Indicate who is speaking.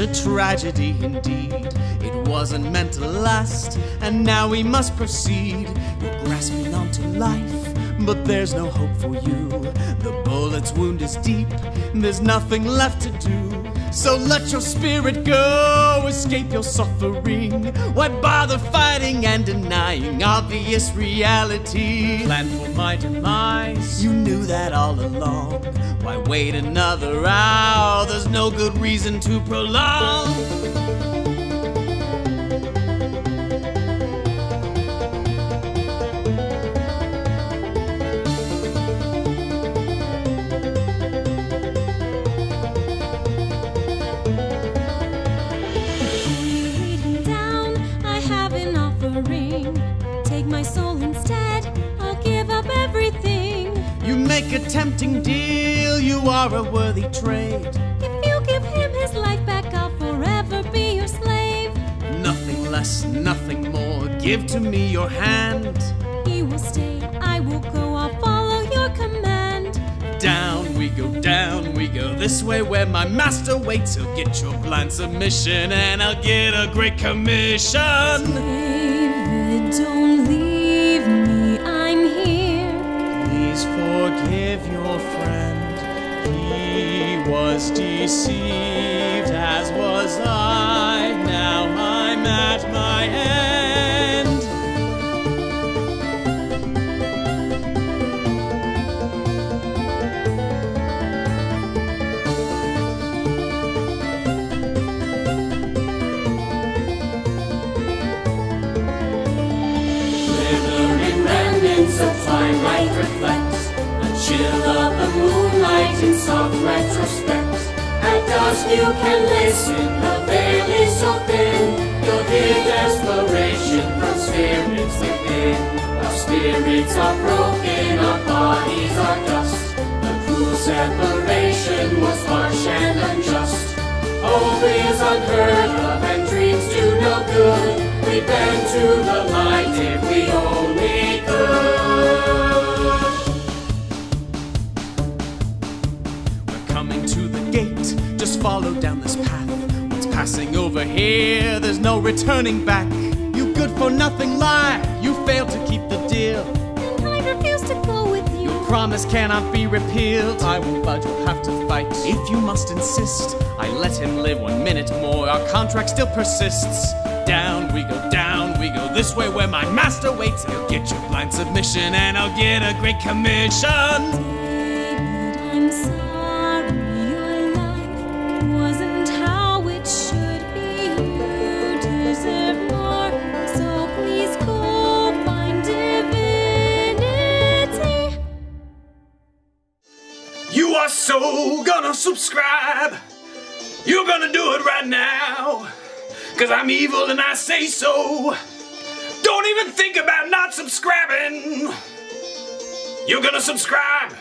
Speaker 1: a tragedy indeed. It wasn't meant to last, and now we must proceed. You're grasping onto life, but there's no hope for you. The bullet's wound is deep, there's nothing left to do. So let your spirit go, escape your suffering. Why bother fighting and denying obvious reality? Plan for my demise, you knew that all along. Why wait another hour? There's no good reason to prolong.
Speaker 2: Soul instead, I'll give up everything.
Speaker 1: You make a tempting deal, you are a worthy trade.
Speaker 2: If you give him his life back, I'll forever be your slave.
Speaker 1: Nothing less, nothing more. Give to me your hand.
Speaker 2: He will stay, I will go, I'll follow your command.
Speaker 1: Down we go, down we go. This way where my master waits. He'll get your blind submission and I'll get a great commission.
Speaker 2: David, don't leave
Speaker 1: Please forgive your friend. He was deceived, as was I.
Speaker 3: chill of the moonlight in soft retrospect. At dusk you can listen, the veil is so thin You'll hear desperation from spirits within. Our spirits are broken, our bodies are dust. The cruel separation was harsh and unjust. Hope is unheard of and dreams do no good. We bend to the light if we only
Speaker 1: Just follow down this path. What's passing over here? There's no returning back. You good for nothing lie. You failed to keep the deal.
Speaker 2: And I refuse to go with you.
Speaker 1: Your promise cannot be repealed. I won't budge, we'll have to fight. If you must insist, I let him live one minute more. Our contract still persists. Down we go, down we go. This way where my master waits. He'll get your blind submission and I'll get a great commission.
Speaker 2: David, You
Speaker 1: are so gonna subscribe. You're gonna do it right now. Cause I'm evil and I say so. Don't even think about not subscribing. You're gonna subscribe.